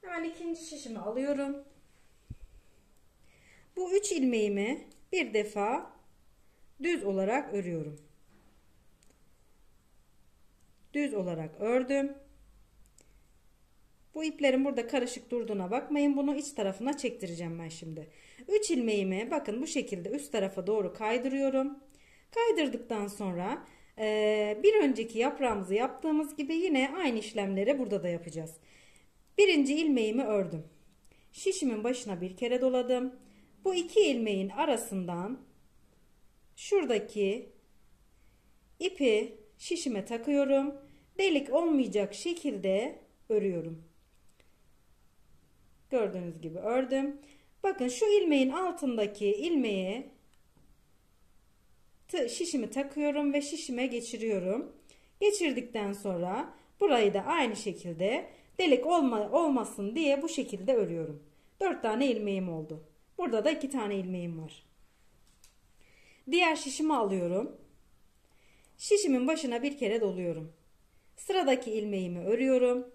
Hemen ikinci şişimi alıyorum. Bu üç ilmeğimi bir defa düz olarak örüyorum. Düz olarak ördüm. Bu iplerin burada karışık durduğuna bakmayın. Bunu iç tarafına çektireceğim ben şimdi. 3 ilmeğimi bakın bu şekilde üst tarafa doğru kaydırıyorum. Kaydırdıktan sonra e, bir önceki yaprağımızı yaptığımız gibi yine aynı işlemleri burada da yapacağız. Birinci ilmeğimi ördüm. Şişimin başına bir kere doladım. Bu iki ilmeğin arasından şuradaki ipi şişime takıyorum. Delik olmayacak şekilde örüyorum. Gördüğünüz gibi ördüm. Bakın şu ilmeğin altındaki ilmeği şişimi takıyorum ve şişime geçiriyorum. Geçirdikten sonra burayı da aynı şekilde delik olma, olmasın diye bu şekilde örüyorum. 4 tane ilmeğim oldu. Burada da 2 tane ilmeğim var. Diğer şişimi alıyorum. Şişimin başına bir kere doluyorum. Sıradaki ilmeğimi örüyorum.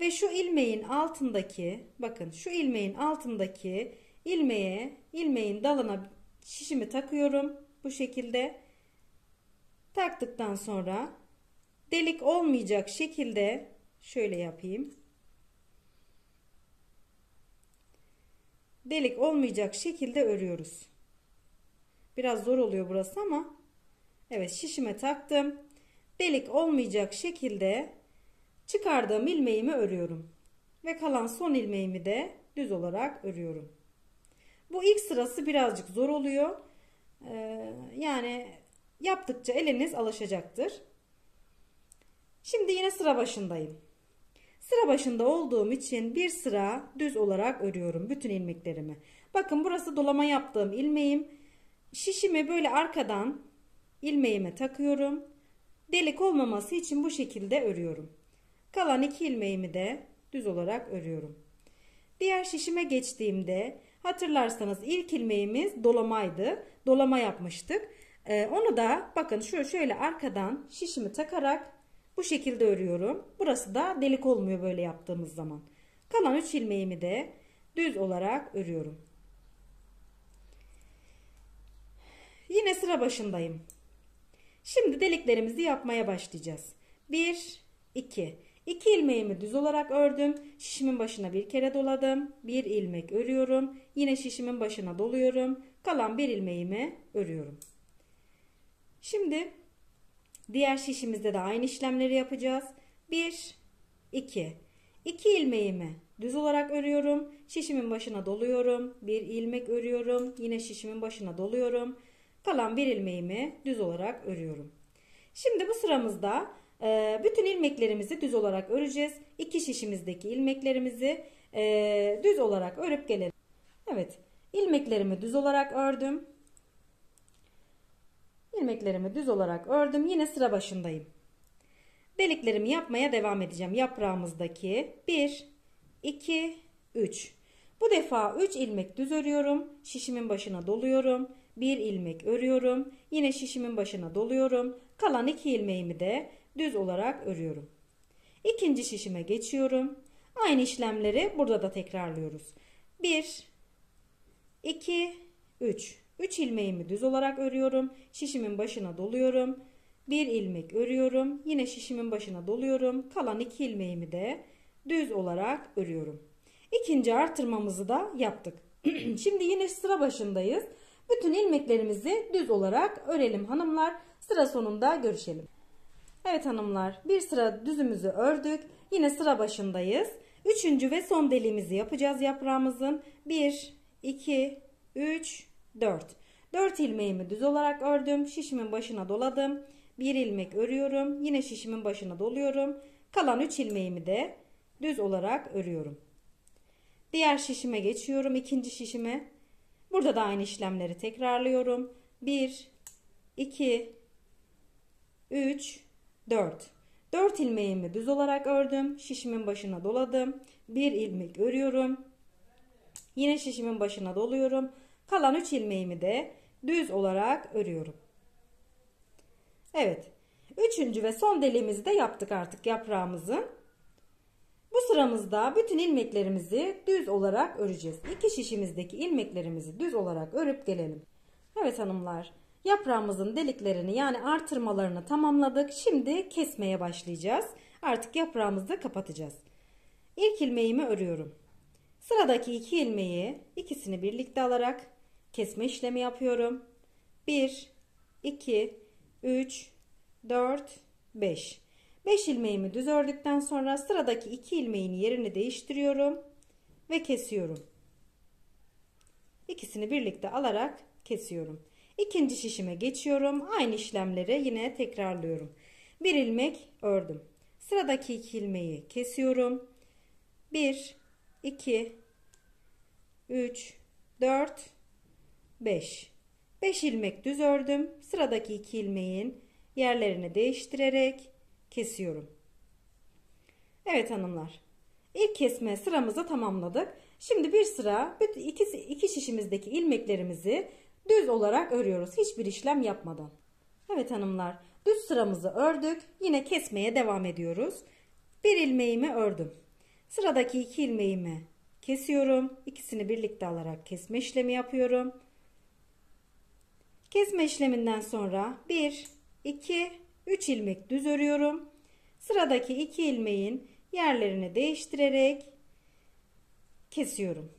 Ve şu ilmeğin altındaki bakın şu ilmeğin altındaki ilmeğe ilmeğin dalına şişimi takıyorum. Bu şekilde taktıktan sonra delik olmayacak şekilde şöyle yapayım. Delik olmayacak şekilde örüyoruz. Biraz zor oluyor burası ama evet şişime taktım. Delik olmayacak şekilde çıkardığım ilmeğimi örüyorum. Ve kalan son ilmeğimi de düz olarak örüyorum. Bu ilk sırası birazcık zor oluyor. Ee, yani yaptıkça eliniz alışacaktır. Şimdi yine sıra başındayım. Sıra başında olduğum için bir sıra düz olarak örüyorum bütün ilmeklerimi. Bakın burası dolama yaptığım ilmeğim. Şişimi böyle arkadan ilmeğime takıyorum. Delik olmaması için bu şekilde örüyorum. Kalan iki ilmeğimi de düz olarak örüyorum. Diğer şişime geçtiğimde hatırlarsanız ilk ilmeğimiz dolamaydı. Dolama yapmıştık. Ee, onu da bakın şöyle, şöyle arkadan şişimi takarak bu şekilde örüyorum. Burası da delik olmuyor böyle yaptığımız zaman. Kalan 3 ilmeğimi de düz olarak örüyorum. Yine sıra başındayım. Şimdi deliklerimizi yapmaya başlayacağız. 1 2 2 ilmeğimi düz olarak ördüm. Şişimin başına bir kere doladım. Bir ilmek örüyorum. Yine şişimin başına doluyorum. Kalan bir ilmeğimi örüyorum. Şimdi diğer şişimizde de aynı işlemleri yapacağız. 1 2 2 ilmeğimi düz olarak örüyorum. Şişimin başına doluyorum. Bir ilmek örüyorum. Yine şişimin başına doluyorum. Kalan bir ilmeğimi düz olarak örüyorum. Şimdi bu sıramızda e, bütün ilmeklerimizi düz olarak öreceğiz. İki şişimizdeki ilmeklerimizi e, düz olarak örüp gelelim. Evet ilmeklerimi düz olarak ördüm. İlmeklerimi düz olarak ördüm. Yine sıra başındayım. Deliklerimi yapmaya devam edeceğim. Yaprağımızdaki 1, 2, 3. Bu defa 3 ilmek düz örüyorum. Şişimin başına doluyorum. 1 ilmek örüyorum. Yine şişimin başına doluyorum. Kalan 2 ilmeğimi de düz olarak örüyorum. İkinci şişime geçiyorum. Aynı işlemleri burada da tekrarlıyoruz. 1 2 3 3 ilmeğimi düz olarak örüyorum. Şişimin başına doluyorum. 1 ilmek örüyorum. Yine şişimin başına doluyorum. Kalan 2 ilmeğimi de düz olarak örüyorum. İkinci artırmamızı da yaptık. Şimdi yine sıra başındayız. Bütün ilmeklerimizi düz olarak örelim hanımlar. Sıra sonunda görüşelim. Evet hanımlar bir sıra düzümüzü ördük. Yine sıra başındayız. Üçüncü ve son deliğimizi yapacağız yaprağımızın. 1, 2, 3, 4. 4 ilmeğimi düz olarak ördüm. Şişimin başına doladım. 1 ilmek örüyorum. Yine şişimin başına doluyorum. Kalan 3 ilmeğimi de düz olarak örüyorum. Diğer şişime geçiyorum. ikinci şişime. Burada da aynı işlemleri tekrarlıyorum. 1, 2, 3, 4. 4 ilmeğimi düz olarak ördüm. Şişimin başına doladım. 1 ilmek örüyorum. Yine şişimin başına doluyorum. Kalan 3 ilmeğimi de düz olarak örüyorum. Evet. Üçüncü ve son deliğimizi de yaptık artık yaprağımızın. Bu sıramızda bütün ilmeklerimizi düz olarak öreceğiz. İki şişimizdeki ilmeklerimizi düz olarak örüp gelelim. Evet hanımlar. Yaprağımızın deliklerini yani artırmalarını tamamladık. Şimdi kesmeye başlayacağız. Artık yaprağımızı da kapatacağız. İlk ilmeğimi örüyorum. Sıradaki iki ilmeği ikisini birlikte alarak kesme işlemi yapıyorum. 1, 2, 3, 4, 5. 5 ilmeğimi düz ördükten sonra sıradaki iki ilmeğin yerini değiştiriyorum ve kesiyorum. İkisini birlikte alarak kesiyorum. İkinci şişime geçiyorum. Aynı işlemleri yine tekrarlıyorum. Bir ilmek ördüm. Sıradaki iki ilmeği kesiyorum. 1 2 3 4 5 5 ilmek düz ördüm. Sıradaki iki ilmeğin yerlerini değiştirerek kesiyorum. Evet hanımlar. İlk kesme sıramızı tamamladık. Şimdi bir sıra iki, iki şişimizdeki ilmeklerimizi düz olarak örüyoruz. Hiçbir işlem yapmadan. Evet hanımlar düz sıramızı ördük. Yine kesmeye devam ediyoruz. Bir ilmeğimi ördüm. Sıradaki iki ilmeğimi kesiyorum. İkisini birlikte alarak kesme işlemi yapıyorum. Kesme işleminden sonra 1, 2, 3 ilmek düz örüyorum. Sıradaki iki ilmeğin yerlerini değiştirerek kesiyorum.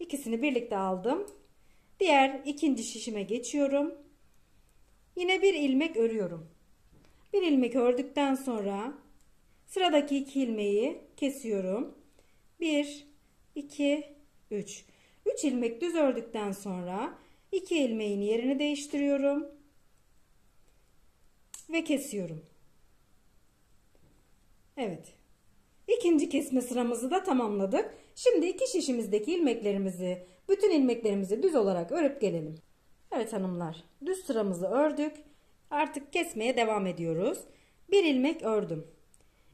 İkisini birlikte aldım. Diğer ikinci şişime geçiyorum. Yine bir ilmek örüyorum. Bir ilmek ördükten sonra sıradaki iki ilmeği kesiyorum. 1 2 3 3 ilmek düz ördükten sonra iki ilmeğin yerini değiştiriyorum ve kesiyorum. Evet. İkinci kesme sıramızı da tamamladık. Şimdi iki şişimizdeki ilmeklerimizi, bütün ilmeklerimizi düz olarak örüp gelelim. Evet hanımlar, düz sıramızı ördük. Artık kesmeye devam ediyoruz. Bir ilmek ördüm.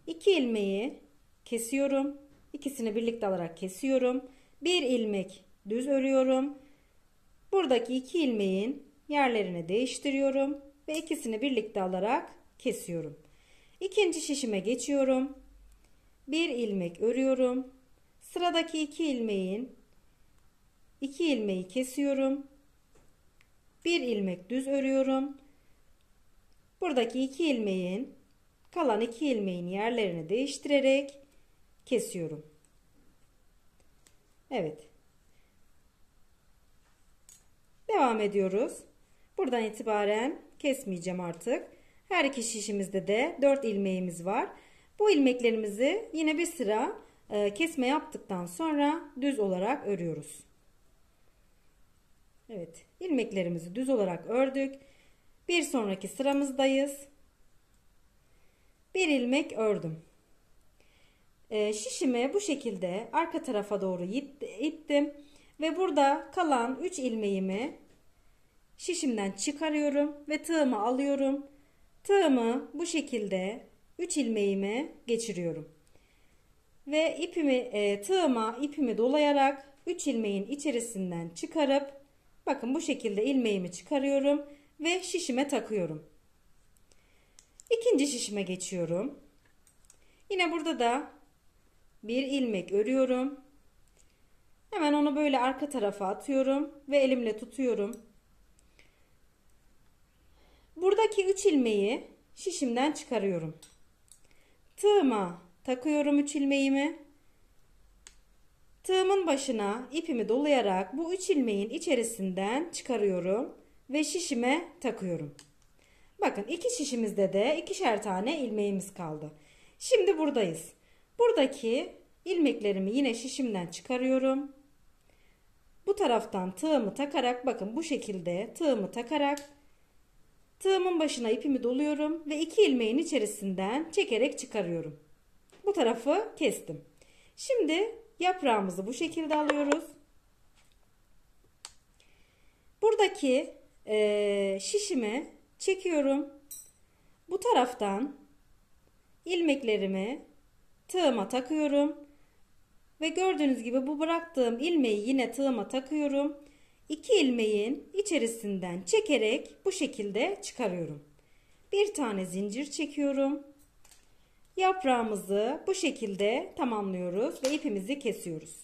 İki ilmeği kesiyorum. İkisini birlikte alarak kesiyorum. Bir ilmek düz örüyorum. Buradaki iki ilmeğin yerlerini değiştiriyorum ve ikisini birlikte alarak kesiyorum. İkinci şişime geçiyorum. Bir ilmek örüyorum. Sıradaki iki ilmeğin iki ilmeği kesiyorum. Bir ilmek düz örüyorum. Buradaki iki ilmeğin kalan iki ilmeğin yerlerini değiştirerek kesiyorum. Evet. Devam ediyoruz. Buradan itibaren kesmeyeceğim artık. Her iki şişimizde de 4 ilmeğimiz var. Bu ilmeklerimizi yine bir sıra e, kesme yaptıktan sonra düz olarak örüyoruz. Evet ilmeklerimizi düz olarak ördük. Bir sonraki sıramızdayız. Bir ilmek ördüm. E, şişimi bu şekilde arka tarafa doğru ittim. Ve burada kalan 3 ilmeğimi şişimden çıkarıyorum ve tığımı alıyorum. Tığımı bu şekilde 3 ilmeğimi geçiriyorum. Ve ipimi e, tığıma ipimi dolayarak 3 ilmeğin içerisinden çıkarıp bakın bu şekilde ilmeğimi çıkarıyorum ve şişime takıyorum. İkinci şişime geçiyorum. Yine burada da bir ilmek örüyorum. Hemen onu böyle arka tarafa atıyorum ve elimle tutuyorum. Buradaki 3 ilmeği şişimden çıkarıyorum. Tığıma takıyorum 3 ilmeğimi. Tığımın başına ipimi dolayarak bu 3 ilmeğin içerisinden çıkarıyorum ve şişime takıyorum. Bakın iki şişimizde de ikişer tane ilmeğimiz kaldı. Şimdi buradayız. Buradaki ilmeklerimi yine şişimden çıkarıyorum. Bu taraftan tığımı takarak bakın bu şekilde tığımı takarak Tığımın başına ipimi doluyorum ve iki ilmeğin içerisinden çekerek çıkarıyorum. Bu tarafı kestim. Şimdi yaprağımızı bu şekilde alıyoruz. Buradaki e, şişimi çekiyorum. Bu taraftan ilmeklerimi tığıma takıyorum. Ve gördüğünüz gibi bu bıraktığım ilmeği yine tığıma takıyorum iki ilmeğin içerisinden çekerek bu şekilde çıkarıyorum. Bir tane zincir çekiyorum. Yaprağımızı bu şekilde tamamlıyoruz ve ipimizi kesiyoruz.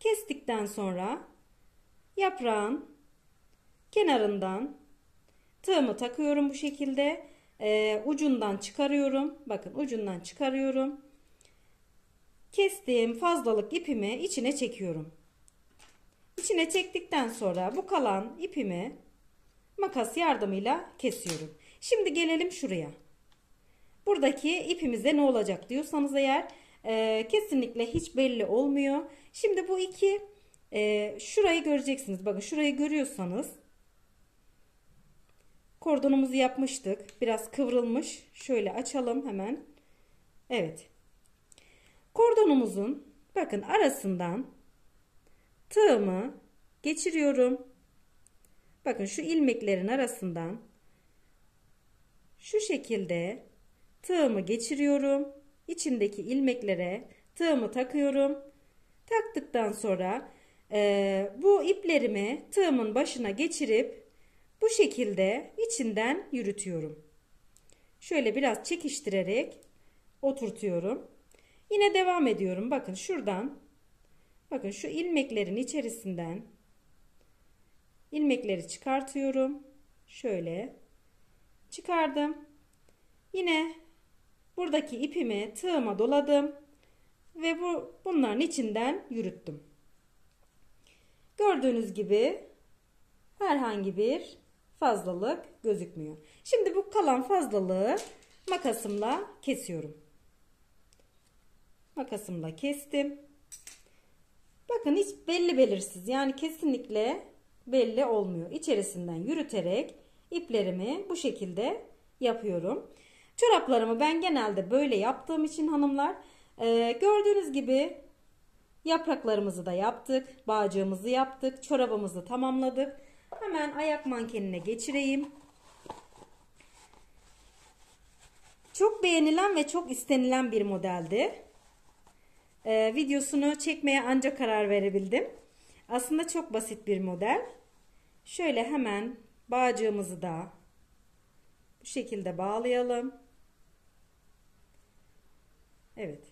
Kestikten sonra yaprağın kenarından Tığımı takıyorum bu şekilde. Ee, ucundan çıkarıyorum. Bakın ucundan çıkarıyorum. Kestiğim fazlalık ipimi içine çekiyorum. İçine çektikten sonra bu kalan ipimi makas yardımıyla kesiyorum. Şimdi gelelim şuraya. Buradaki ipimize ne olacak diyorsanız eğer e, kesinlikle hiç belli olmuyor. Şimdi bu iki e, şurayı göreceksiniz. Bakın şurayı görüyorsanız kordonumuzu yapmıştık. Biraz kıvrılmış. Şöyle açalım hemen. Evet. Kordonumuzun bakın arasından tığımı geçiriyorum. Bakın şu ilmeklerin arasından şu şekilde tığımı geçiriyorum. İçindeki ilmeklere tığımı takıyorum. Taktıktan sonra e, bu iplerimi tığımın başına geçirip bu şekilde içinden yürütüyorum. Şöyle biraz çekiştirerek oturtuyorum. Yine devam ediyorum. Bakın şuradan bakın şu ilmeklerin içerisinden ilmekleri çıkartıyorum. Şöyle çıkardım. Yine buradaki ipimi tığıma doladım ve bu bunların içinden yürüttüm. Gördüğünüz gibi herhangi bir fazlalık gözükmüyor. Şimdi bu kalan fazlalığı makasımla kesiyorum. Makasımla kestim. Bakın hiç belli belirsiz yani kesinlikle belli olmuyor. İçerisinden yürüterek iplerimi bu şekilde yapıyorum. Çoraplarımı ben genelde böyle yaptığım için hanımlar e, gördüğünüz gibi yapraklarımızı da yaptık. Bağcığımızı yaptık. Çorabımızı tamamladık. Hemen ayak mankenine geçireyim. Çok beğenilen ve çok istenilen bir modeldi. Ee, videosunu çekmeye ancak karar verebildim. Aslında çok basit bir model. Şöyle hemen bağcığımızı da bu şekilde bağlayalım. Evet.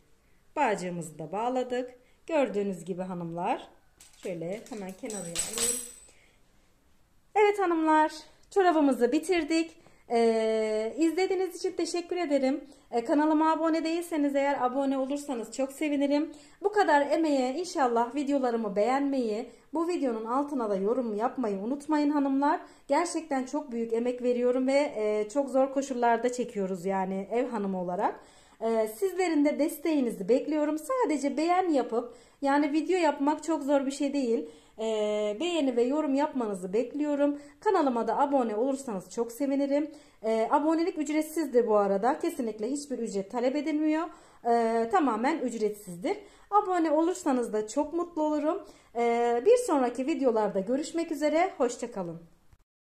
Bağcığımızı da bağladık. Gördüğünüz gibi hanımlar. Şöyle hemen kenarıya alayım. Evet hanımlar. Çorabımızı bitirdik. Ee, izlediğiniz için teşekkür ederim. Ee, kanalıma abone değilseniz eğer abone olursanız çok sevinirim. Bu kadar emeğe inşallah videolarımı beğenmeyi, bu videonun altına da yorum yapmayı unutmayın hanımlar. Gerçekten çok büyük emek veriyorum ve e, çok zor koşullarda çekiyoruz yani ev hanımı olarak. Ee, sizlerin de desteğinizi bekliyorum. Sadece beğen yapıp yani video yapmak çok zor bir şey değil. Ee, beğeni ve yorum yapmanızı bekliyorum. Kanalıma da abone olursanız çok sevinirim. Ee, abonelik ücretsizdir bu arada. Kesinlikle hiçbir ücret talep edilmiyor. tamamen ücretsizdir. Abone olursanız da çok mutlu olurum. bir sonraki videolarda görüşmek üzere. Hoşçakalın.